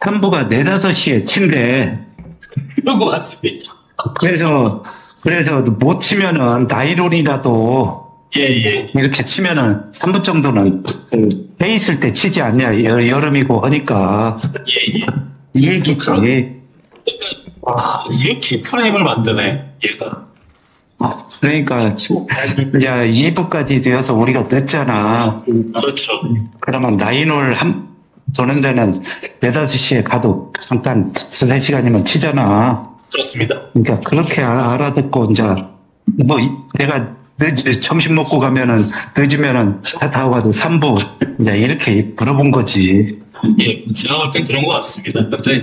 3부가 4, 5시에 친대. 그런 것 같습니다. 그래서, 그래서 못 치면은 나이론이라도 예, 예. 이렇게 치면은 3부 정도는 돼 있을 때 치지 않냐. 여- 여름이고 하니까. 예, 예. 이 얘기지. 와, 이렇게 프레임을 만드네, 얘가. 그러니까 이제 2부까지 되어서 우리가 늦잖아. 그렇죠. 그러면 나인홀 한 도는 데는 4, 5시에 가도 잠깐 3, 4시간이면 치잖아. 그렇습니다. 그러니까 그렇게 알- 알아듣고 이제 뭐 이- 내가 늦, 점심 먹고 가면은 늦으면은 차 타고 가도 3부 이제 이렇게 물어본 거지. 예, 제가 볼땐 그런 것 같습니다. 굉장히